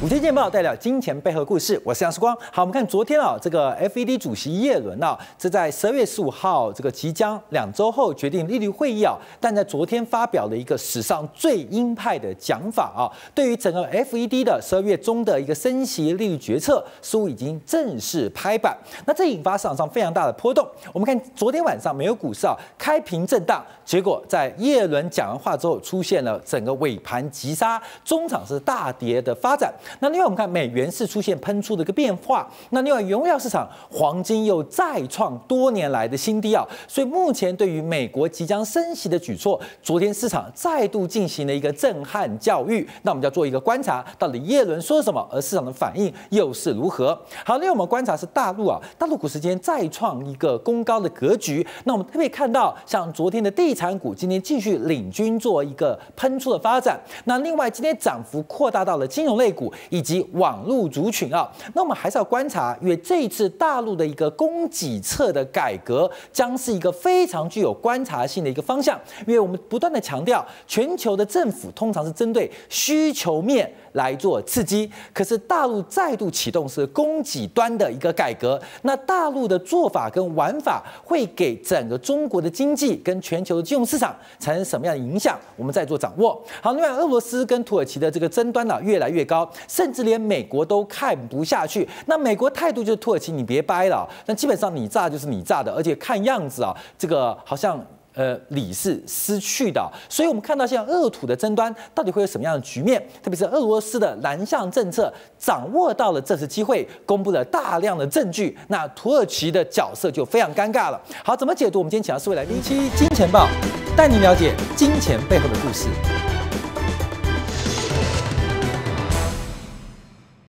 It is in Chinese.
五天见报代表金钱背后故事，我是杨世光。好，我们看昨天啊，这个 FED 主席耶伦啊，这在十二月十五号这个即将两周后决定利率会议啊，但在昨天发表了一个史上最鹰派的讲法啊，对于整个 FED 的十二月中的一个升息利率决策，似乎已经正式拍板。那这引发市场上非常大的波动。我们看昨天晚上美国股市啊开平震荡，结果在耶伦讲完话之后，出现了整个尾盘急杀，中场是大跌的发展。那另外我们看美元是出现喷出的一个变化，那另外原料市场黄金又再创多年来的新低啊，所以目前对于美国即将升息的举措，昨天市场再度进行了一个震撼教育，那我们就要做一个观察，到底耶伦说什么，而市场的反应又是如何？好，另外我们观察是大陆啊，大陆股市今天再创一个攻高的格局，那我们特别看到像昨天的地产股今天继续领军做一个喷出的发展，那另外今天涨幅扩大到了金融类股。以及网络族群啊，那我们还是要观察，因为这一次大陆的一个供给侧的改革，将是一个非常具有观察性的一个方向。因为我们不断的强调，全球的政府通常是针对需求面来做刺激，可是大陆再度启动是供给端的一个改革，那大陆的做法跟玩法会给整个中国的经济跟全球的金融市场产生什么样的影响？我们再做掌握。好，另外俄罗斯跟土耳其的这个争端呢越来越高。甚至连美国都看不下去，那美国态度就是土耳其，你别掰了。那基本上你炸就是你炸的，而且看样子啊，这个好像呃理是失去的。所以我们看到现在俄土的争端到底会有什么样的局面？特别是俄罗斯的南向政策掌握到了这次机会，公布了大量的证据，那土耳其的角色就非常尴尬了。好，怎么解读？我们今天请到四位来宾，七金钱报带您了解金钱背后的故事。